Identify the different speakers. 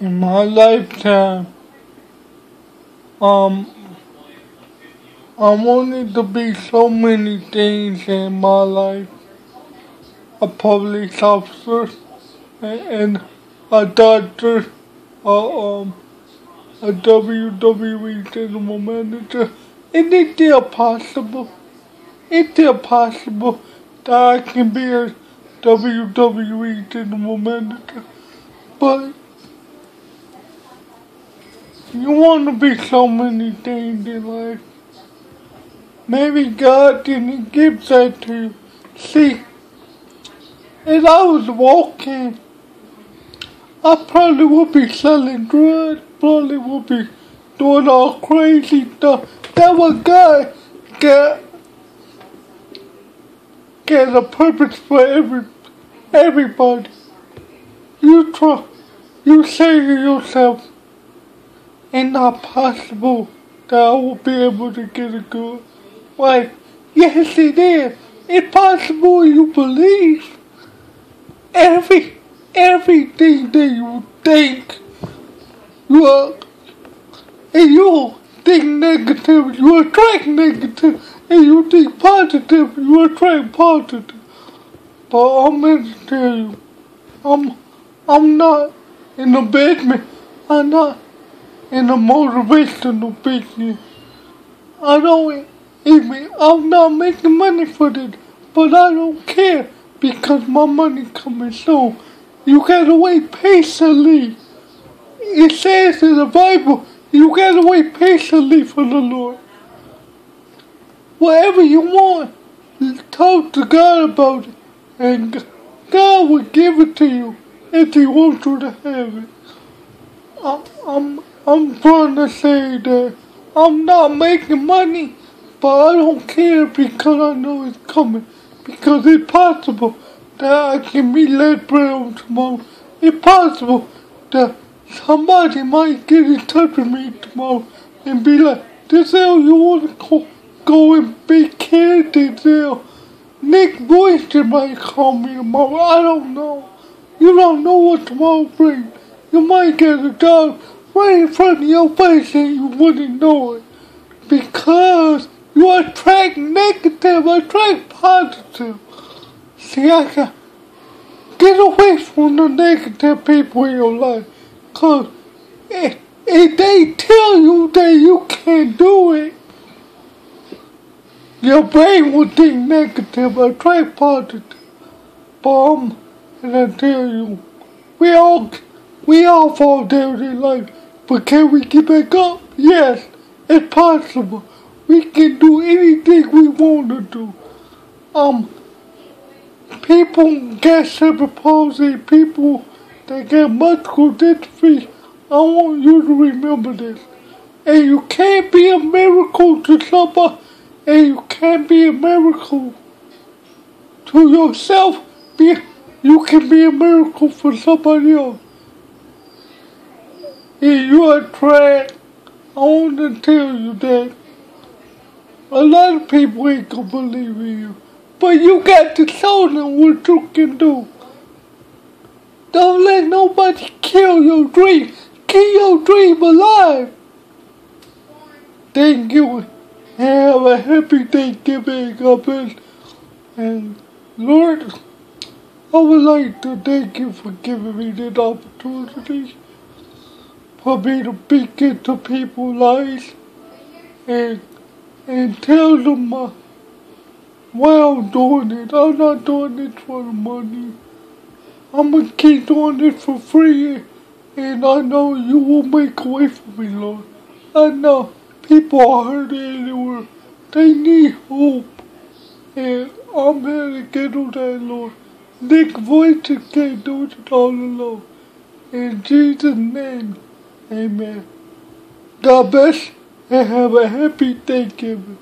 Speaker 1: in my lifetime. Um, I wanted to be so many things in my life. A police officer and a doctor, a, um, a WWE general manager. And it's still possible. It's still possible that I can be a WWE general manager. But you want to be so many things in life. Maybe God didn't give that to you. See, as I was walking, I probably would be selling drugs, probably would be doing all crazy stuff. That was God got, got a purpose for every everybody. You try, you say to yourself, it's not possible that I will be able to get a good wife. Yes, it is. It's possible you believe every everything that you think you are, and you think negative, you attract negative, and you think positive, you attract positive. But I'm to tell you, I'm I'm not in the business. I'm not in a motivational business. I don't even, I'm not making money for this, but I don't care because my money coming soon. You gotta wait patiently. It says in the Bible, you gotta wait patiently for the Lord. Whatever you want, talk to God about it, and God will give it to you if He wants you to have it. I'm, I'm I'm trying to say that I'm not making money, but I don't care because I know it's coming. Because it's possible that I can be let down tomorrow. It's possible that somebody might get in touch with me tomorrow and be like, Denzel, you want to go, go and be candid, Denzel? Nick Vujicic might call me tomorrow. I don't know. You don't know what tomorrow brings. You might get a job right in front of your face and you wouldn't know it. Because you attract negative, attract positive. See, I can get away from the negative people in your life. Because if, if they tell you that you can't do it, your brain will think negative, attract positive. But I'm, and I tell you, we all, we all fall down in life. But can we get back up? Yes, it's possible. We can do anything we want to do. Um, people get cerebral palsy, people that get muscular dystrophy, I want you to remember this. And you can't be a miracle to somebody, and you can't be a miracle to yourself. Be, you can be a miracle for somebody else. If you are I want to tell you that a lot of people ain't gonna believe in you. But you got to show them what you can do. Don't let nobody kill your dream. Keep your dream alive. Thank you. Have a happy Thanksgiving, God. And Lord, I would like to thank you for giving me this opportunity for me to speak into people's lives and and tell them uh, why I'm doing it. I'm not doing it for the money. I'm gonna keep doing it for free and I know you will make a way for me, Lord. I know people are hurting anywhere. They need hope. And I'm here to get on that, Lord. Nick Vujicic can't do it all alone. In Jesus' name. Amen. God bless and have a happy Thanksgiving.